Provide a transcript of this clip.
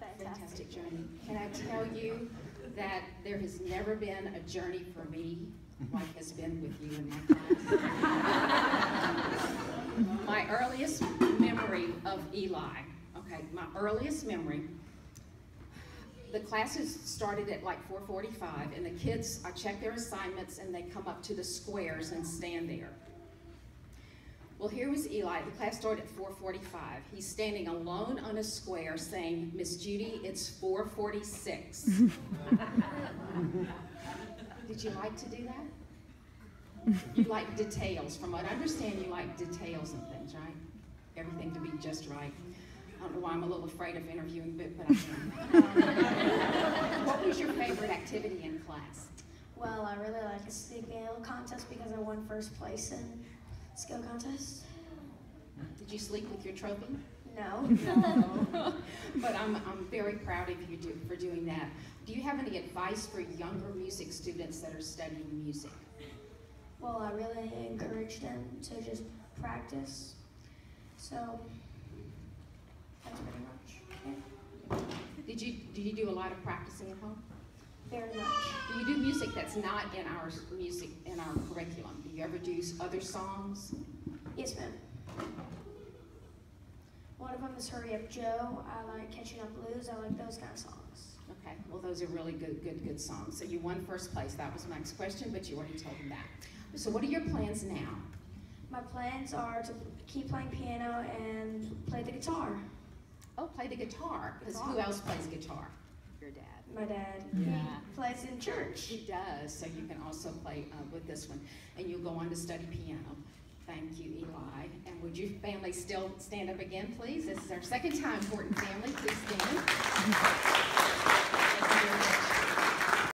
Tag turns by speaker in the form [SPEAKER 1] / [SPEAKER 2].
[SPEAKER 1] Fantastic.
[SPEAKER 2] Fantastic Journey. Can I tell you that there has never been a journey for me like has been with you in my class? my earliest memory of Eli, okay, my earliest memory, the classes started at like 4.45 and the kids, I check their assignments and they come up to the squares and stand there. Well, here was Eli. The class started at 4:45. He's standing alone on a square saying, Miss Judy, it's 4:46. Did you like to do that? You like details. From what I understand, you like details and things, right? Everything to be just right. I don't know why I'm a little afraid of interviewing, but, but I am. what was your favorite activity in class?
[SPEAKER 1] Well, I really like the skill contest because I won first place in skill contest.
[SPEAKER 2] Did you sleep with your trophy?
[SPEAKER 1] No.
[SPEAKER 2] No. but I'm, I'm very proud of you do, for doing that. Do you have any advice for younger music students that are studying music?
[SPEAKER 1] Well, I really encourage them to just practice. So that's pretty much it.
[SPEAKER 2] Did you, do you do a lot of practicing at home?
[SPEAKER 1] Very much.
[SPEAKER 2] Do you do music that's not in our music, in our curriculum? Do you ever do other songs?
[SPEAKER 1] Yes, ma'am. One of them is Hurry Up Joe. I like Catching Up Blues. I like those kind of songs.
[SPEAKER 2] Okay, well, those are really good, good, good songs. So you won first place. That was my next question, but you already told them that. So what are your plans now?
[SPEAKER 1] My plans are to keep playing piano and play the guitar.
[SPEAKER 2] Oh, play the guitar, because who else plays guitar? Your dad.
[SPEAKER 1] My dad,
[SPEAKER 2] Yeah.
[SPEAKER 1] he plays in church.
[SPEAKER 2] He does, so you can also play uh, with this one. And you'll go on to study piano. Thank you, Eli. And would your family still stand up again, please? This is our second time, Horton family. Please stand.